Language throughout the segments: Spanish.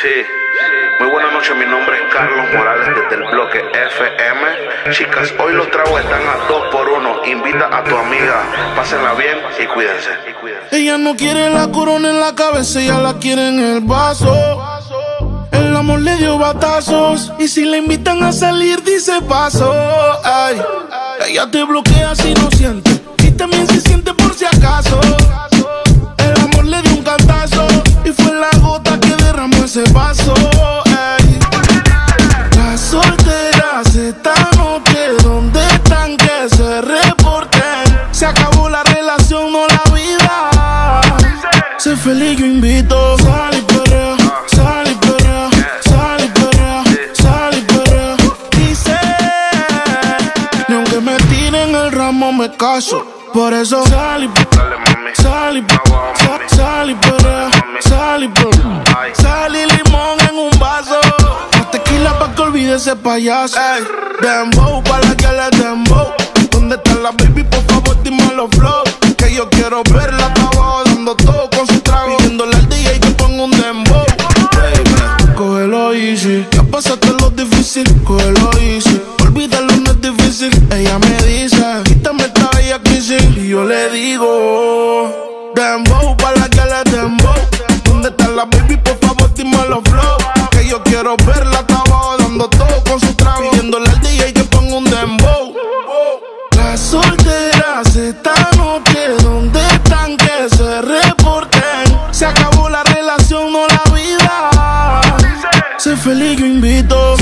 Sí. Muy buenas noches, mi nombre es Carlos Morales desde el bloque FM. Chicas, hoy los tragos están a dos por uno. Invita a tu amiga, pásenla bien y cuídense. Ella no quiere la corona en la cabeza, ella la quiere en el vaso. El amor le dio batazos y si le invitan a salir dice paso. Ay, ella te bloquea si no siente y también si feliz, yo invito. Sal y perrea, sal y perrea, sal y perrea, sal y perrea. Dice, ni aunque me tiren el ramo me caso. Por eso sal y mami. Sal y, sa- sal y perrea, sal y perrea. Sal y limón en un vaso. Más tequila pa' que olvide ese payaso. Ey, dembow pa' la que digo, dembow pa' la que le dembow. ¿Dónde está la baby? Por favor, dime los flow. Que yo quiero verla hasta abajo dando todo con su trago. Pidiéndole al DJ que ponga un dembow. Las solteras esta noche, ¿dónde están que se reporten? Se acabó la relación, no la vida. Sé feliz, yo invito.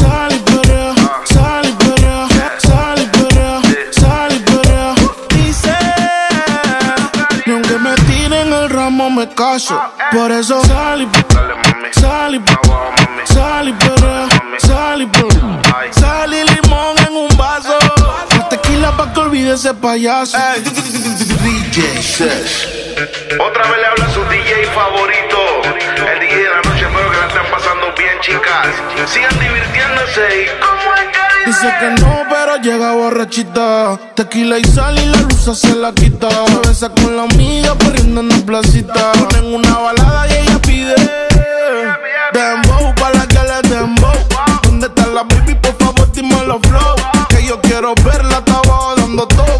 Y Abajo, mami. Sal y perrea, sal y perrea. Sal y limón en un vaso. Más tequila pa' que olvide ese payaso. DJ Sesh. Otra vez le habla su DJ favorito. El DJ de la noche, espero que la estén pasando bien, chicas. Sigan divirtiéndose y como es que Dice que no, pero llega borrachita. Tequila y sal y la luz se la quita. Se besa con la amiga corriendo en la placita. Ponen una balada y ella pide. Dembow pa' la que le dembow. ¿Dónde está la baby? Por favor, dime los flow. Que yo quiero verla hasta abajo dando todo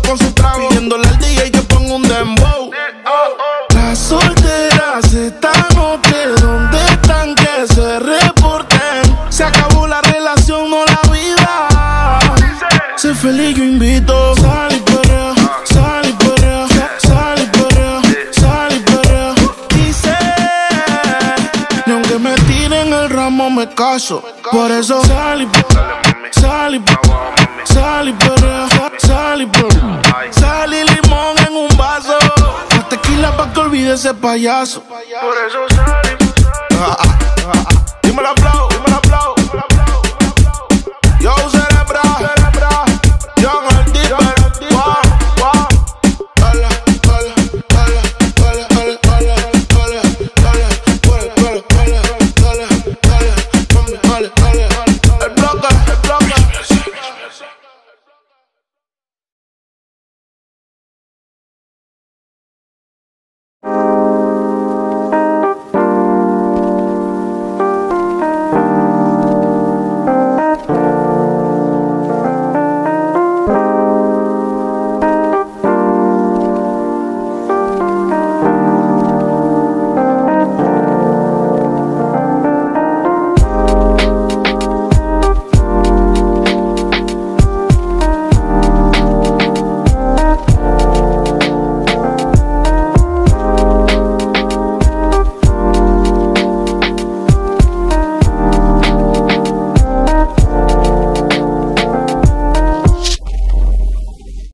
ramo me caso. Por eso sal y sal y sal y perrea, sal y. Sal y limón en un vaso. Más tequila pa' que olvide ese payaso. Por eso sale. Ah, ah.